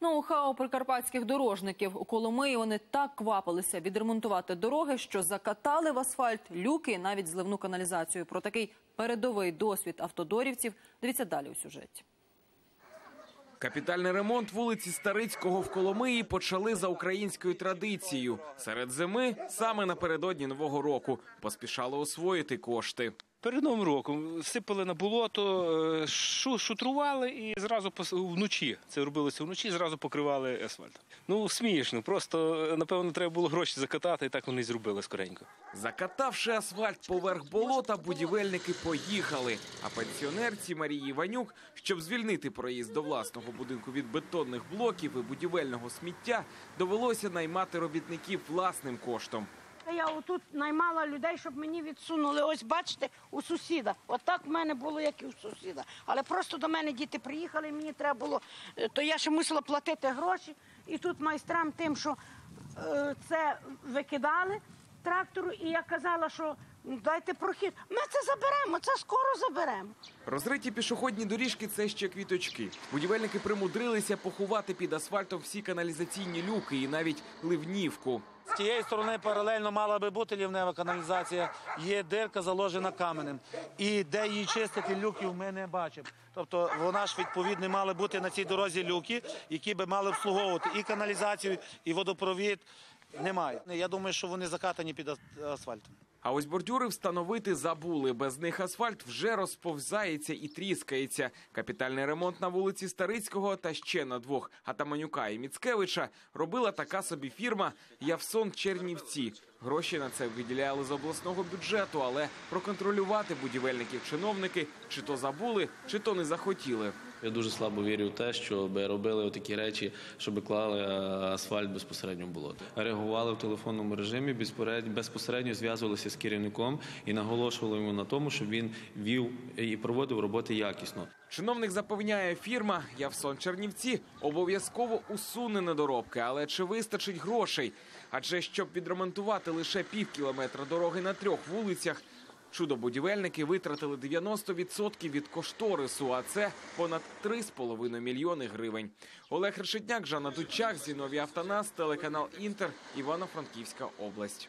Ноу-хау прикарпатських дорожників у Коломиї вони так квапилися відремонтувати дороги, що закатали в асфальт люки навіть зливну каналізацію. Про такий передовий досвід автодорівців дивіться далі у сюжеті. Капітальний ремонт вулиці Старицького в Коломиї почали за українською традицією. Серед зими саме напередодні нового року поспішали освоїти кошти. Перед новим роком сипали на болото, е, шутрували і зразу вночі. Це робилося вночі, зразу покривали асфальтом. Ну смішно, просто е, напевно треба було гроші закатати, і так вони зробили скоренько. Закатавши асфальт поверх болота, будівельники поїхали. А пенсіонерці Марії Іванюк, щоб звільнити проїзд до власного будинку від бетонних блоків і будівельного сміття, довелося наймати робітників власним коштом. Я отут наймала людей, щоб мені відсунули. Ось бачите, у сусіда. Отак в мене було, як і у сусіда. Але просто до мене діти приїхали, мені треба було, е, то я ще мусила платити гроші. І тут майстрам тим, що е, це викидали трактору, і я казала, що «Ну, дайте прохід. Ми це заберемо, це скоро заберемо. Розриті пішохідні доріжки це ще квіточки. Будівельники примудрилися поховати під асфальтом всі каналізаційні люки і навіть ливнівку. Тієї сторони паралельно мала би бути лівнева каналізація. Є дирка заложена каменем. І де її чистити люків ми не бачимо. Тобто вона ж відповідно мали бути на цій дорозі люки, які би мали обслуговувати і каналізацію, і водопровід. Немає. Я думаю, що вони закатані під ас- асфальтом. А ось бордюри встановити забули. Без них асфальт вже розповзається і тріскається. Капітальний ремонт на вулиці Старицького та ще на двох Атаманюка і Міцкевича робила така собі фірма Явсон Чернівці. Гроші на це виділяли з обласного бюджету, але проконтролювати будівельників чиновники чи то забули, чи то не захотіли. Я дуже слабо вірю в те, щоб робили такі речі, щоб клали е, асфальт безпосередньо в болото. Реагували в телефонному режимі, безпосередньо, безпосередньо зв'язувалися з керівником і наголошували йому на тому, щоб він вів і проводив роботи якісно. Чиновник запевняє, фірма Явсон Чернівці обов'язково усуне недоробки, але чи вистачить грошей? Адже щоб відремонтувати лише пів кілометра дороги на трьох вулицях, чудо-будівельники витратили 90% від кошторису, а це понад 3,5 мільйони гривень. Олег Решетняк, Жанна Дучак, Зіновій Автонас, телеканал Інтер, Івано-Франківська область.